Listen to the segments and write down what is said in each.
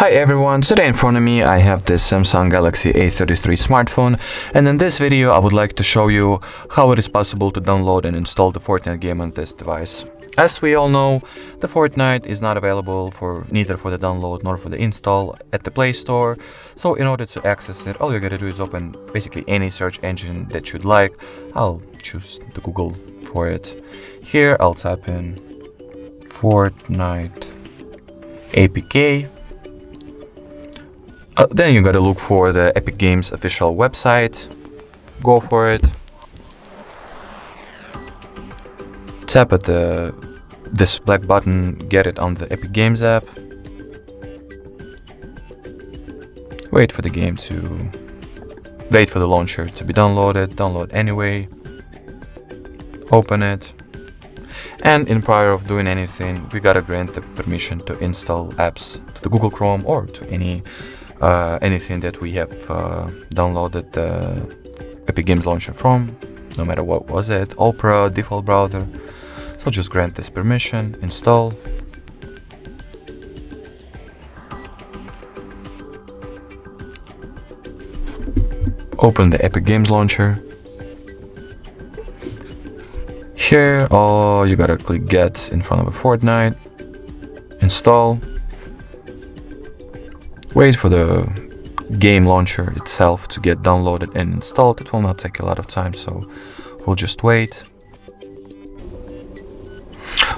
Hi everyone, today in front of me I have this Samsung Galaxy A33 smartphone and in this video I would like to show you how it is possible to download and install the Fortnite game on this device. As we all know, the Fortnite is not available for neither for the download nor for the install at the Play Store, so in order to access it all you gotta do is open basically any search engine that you'd like. I'll choose the Google for it. Here I'll type in Fortnite APK uh, then you gotta look for the Epic Games official website. Go for it. Tap at the this black button, get it on the Epic Games app. Wait for the game to wait for the launcher to be downloaded, download anyway. Open it. And in prior of doing anything, we gotta grant the permission to install apps to the Google Chrome or to any uh, anything that we have uh, downloaded the Epic Games Launcher from, no matter what was it, Opera, default browser. So just grant this permission, install. Open the Epic Games Launcher. Here, oh, you gotta click get in front of a Fortnite, install, wait for the game launcher itself to get downloaded and installed. It will not take a lot of time, so we'll just wait.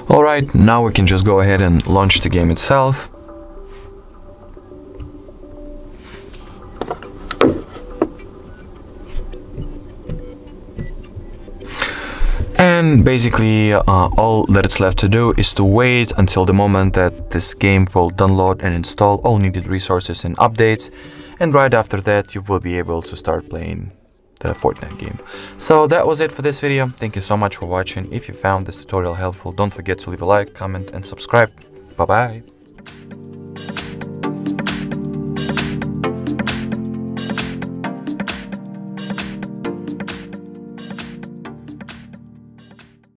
Alright, now we can just go ahead and launch the game itself. And basically uh, all that it's left to do is to wait until the moment that this game will download and install all needed resources and updates and right after that you will be able to start playing the Fortnite game. So that was it for this video. Thank you so much for watching. If you found this tutorial helpful, don't forget to leave a like, comment and subscribe. Bye bye.